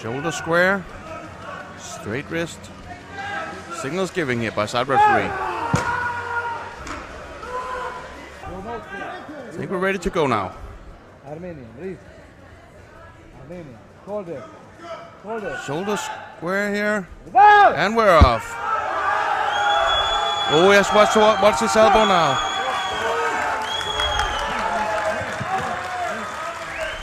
Shoulder square. Straight wrist. Signals giving here by side referee. I think we're ready to go now. Armenian, please. Armenian. Hold it. Shoulder square here. And we're off. Oh, yes, watch, watch his elbow now.